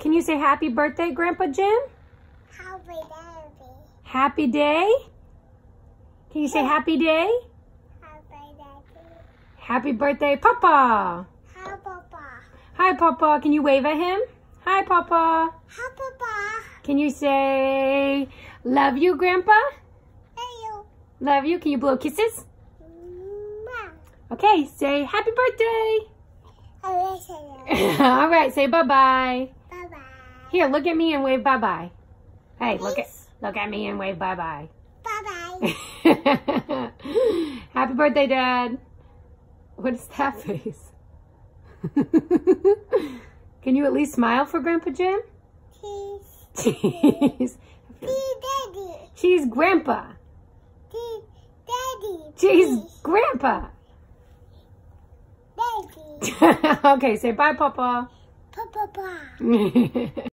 Can you say happy birthday, Grandpa Jim? Happy day. Happy day? Can you say happy day? Happy Daddy. Happy birthday, Papa. Hi, Papa. Hi, Papa. Can you wave at him? Hi, Papa. Hi, Papa. Can you say, love you, Grandpa? Hey, you. Love you. Can you blow kisses? Mom. Okay, say happy birthday. All right, say bye-bye. Here, look at me and wave bye-bye. Hey, look at look at me and wave bye-bye. Bye-bye. Happy birthday, Dad. What is that face? Can you at least smile for Grandpa Jim? Cheese. Jeez. Tea Daddy. She's Grandpa. Tea Daddy. She's Grandpa. Daddy. okay, say bye, Papa. Papa.